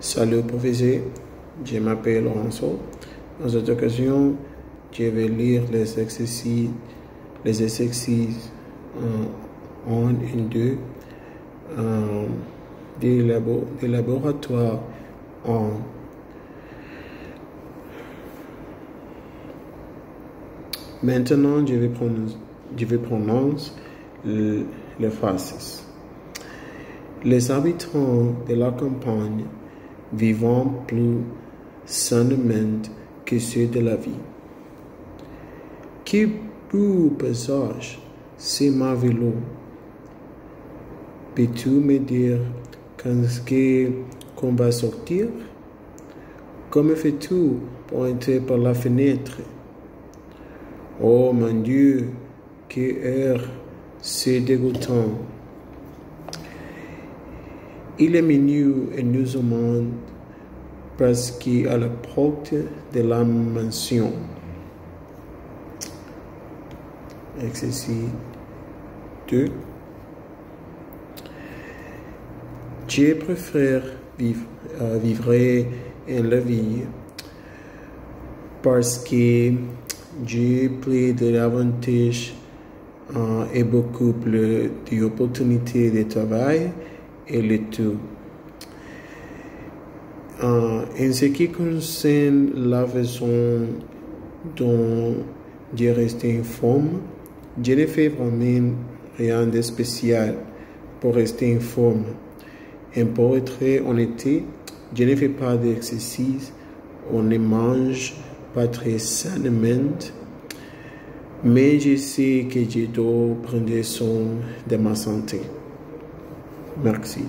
Salut professeur, je m'appelle Lorenzo. Dans cette occasion, je vais lire les exercices, les exercices euh, 1 et 2 euh, des, labo, des laboratoires en Maintenant, je vais prononcer, je vais prononcer le- les phrases. Les habitants de la campagne vivant plus sainement que ceux de la ville. Quel beau paysage, c'est vélo. Peux-tu me dire quand est-ce que- qu'on va sortir? Comment fais-tu pour entrer par la fenêtre? Oh mon Dieu, que air, c'est dégoûtant. Il est minuit et nous sommes presque à la porte de la mansion. Exercice 2. Je préfère vivre, euh, vivre en la vie parce que j'ai plus d'avantages euh, et beaucoup plus d'opportunités de travail et tout. Euh, en ce qui concerne la façon dont je reste en forme, je ne fais vraiment rien de spécial pour rester en forme. Et pour être honnête, je ne fais pas d'exercice, on ne mange pas très sainement, mais je sais que je dois prendre soin de ma santé. ماركسي